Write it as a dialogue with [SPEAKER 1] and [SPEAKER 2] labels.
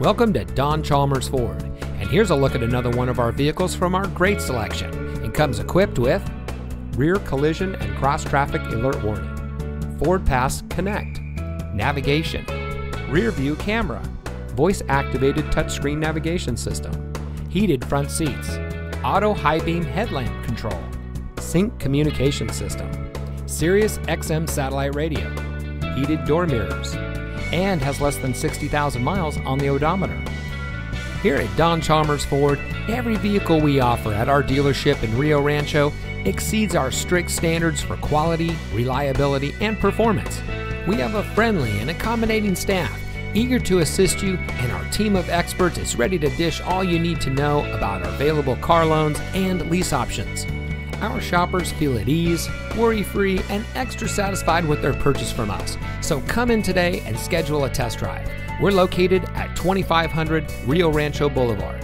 [SPEAKER 1] Welcome to Don Chalmers Ford, and here's a look at another one of our vehicles from our great selection. It comes equipped with rear collision and cross traffic alert warning, Ford Pass Connect, navigation, rear view camera, voice activated touchscreen navigation system, heated front seats, auto high beam headlamp control, sync communication system, Sirius XM satellite radio, heated door mirrors, and has less than 60,000 miles on the odometer. Here at Don Chalmers Ford, every vehicle we offer at our dealership in Rio Rancho exceeds our strict standards for quality, reliability, and performance. We have a friendly and accommodating staff eager to assist you, and our team of experts is ready to dish all you need to know about our available car loans and lease options. Our shoppers feel at ease, worry free, and extra satisfied with their purchase from us. So come in today and schedule a test drive. We're located at 2500 Rio Rancho Boulevard.